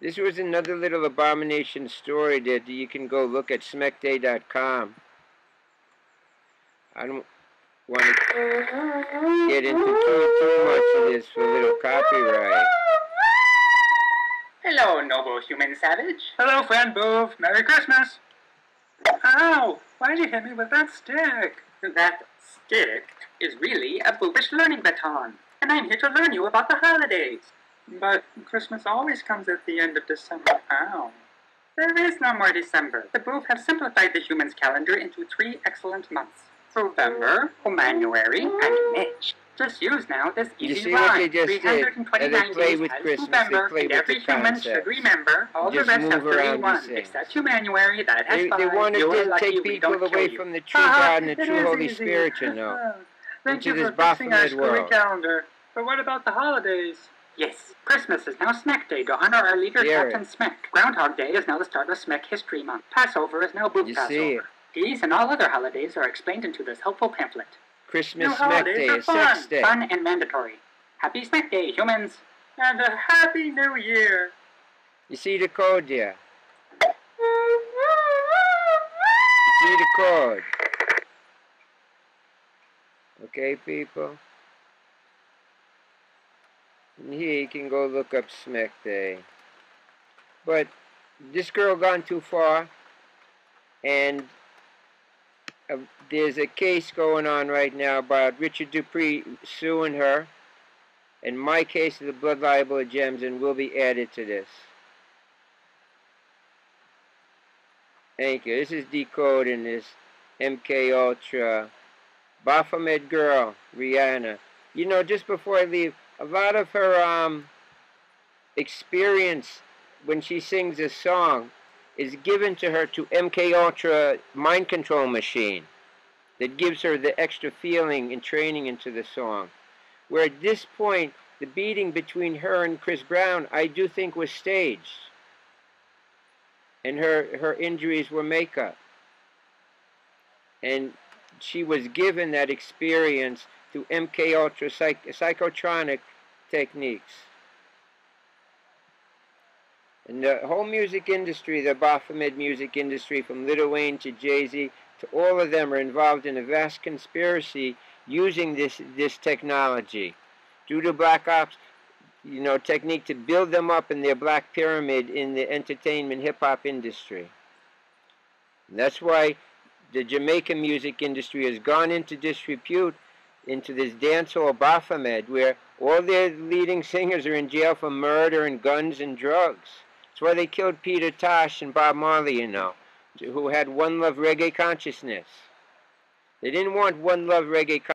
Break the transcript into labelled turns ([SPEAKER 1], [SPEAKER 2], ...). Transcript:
[SPEAKER 1] This was another little abomination story that you can go look at smekday.com. I don't want to get into too, too much of this for a little copyright.
[SPEAKER 2] Hello, noble human savage.
[SPEAKER 3] Hello, friend Boov. Merry Christmas. Ow! Why'd you hit me with that stick?
[SPEAKER 2] That stick is really a Boovish learning baton, and I'm here to learn you about the holidays.
[SPEAKER 3] But Christmas always comes at the end of December. Ow.
[SPEAKER 2] There is no more December. The Boov have simplified the human's calendar into three excellent months. November, January, and March. Just use now this
[SPEAKER 1] You
[SPEAKER 2] easy
[SPEAKER 1] see what they
[SPEAKER 2] rhyme.
[SPEAKER 1] just did?
[SPEAKER 2] 329
[SPEAKER 1] They play
[SPEAKER 2] days
[SPEAKER 1] with Christmas,
[SPEAKER 2] November,
[SPEAKER 1] they play
[SPEAKER 2] and
[SPEAKER 1] with
[SPEAKER 2] every human
[SPEAKER 1] concepts.
[SPEAKER 2] should remember all
[SPEAKER 1] Just
[SPEAKER 2] the rest have
[SPEAKER 1] around
[SPEAKER 2] 31,
[SPEAKER 1] these things.
[SPEAKER 2] except January, that has
[SPEAKER 1] They,
[SPEAKER 2] five.
[SPEAKER 1] they wanted
[SPEAKER 2] You're
[SPEAKER 1] to take people away
[SPEAKER 2] you.
[SPEAKER 1] from the true
[SPEAKER 3] Ah,
[SPEAKER 1] God and the true Holy
[SPEAKER 3] easy.
[SPEAKER 1] Spirit, you know.
[SPEAKER 3] Thank you for fixing our
[SPEAKER 1] world.
[SPEAKER 3] calendar. But what about the holidays?
[SPEAKER 2] Yes, Christmas is now Smek Day to honor our leader,
[SPEAKER 1] Hear
[SPEAKER 2] Captain Smek. Groundhog Day is now the start of Smek History Month. Passover is now Book
[SPEAKER 1] You
[SPEAKER 2] Passover.
[SPEAKER 1] see.
[SPEAKER 2] These and all other holidays are explained into this helpful pamphlet.
[SPEAKER 1] Christmas
[SPEAKER 2] New Smek
[SPEAKER 1] Day,
[SPEAKER 2] are
[SPEAKER 1] a sex
[SPEAKER 2] fun,
[SPEAKER 1] day.
[SPEAKER 2] fun and mandatory. Happy Smek Day, humans!
[SPEAKER 3] And a happy new year.
[SPEAKER 1] You see the code there? You see the code? Okay, people? You can go look up Smek Day. But this girl gone too far, and uh, there's a case going on right now about Richard Dupree suing her, and my case of the blood libel of gems, and will be added to this. Thank you. This is decoding this MK Ultra Baphomet girl, Rihanna. You know, just before I leave, a lot of her um experience when she sings a song is given to her to MK Ultra mind control machine that gives her the extra feeling and training into the song. Where at this point, the beating between her and Chris Brown, I do think was staged. And her, her injuries were makeup. And she was given that experience through MK Ultra psych, psychotronic techniques. And the whole music industry, the Baphomet music industry, from Lil Wayne to Jay-Z, to all of them are involved in a vast conspiracy using this, this technology. Due to Black Ops, you know, technique to build them up in their black pyramid in the entertainment hip-hop industry. And that's why the Jamaican music industry has gone into disrepute into this dancehall Baphomet where all their leading singers are in jail for murder and guns and drugs. That's why they killed Peter Tosh and Bob Marley, you know, who had one love reggae consciousness. They didn't want one love reggae.